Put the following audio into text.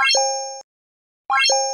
you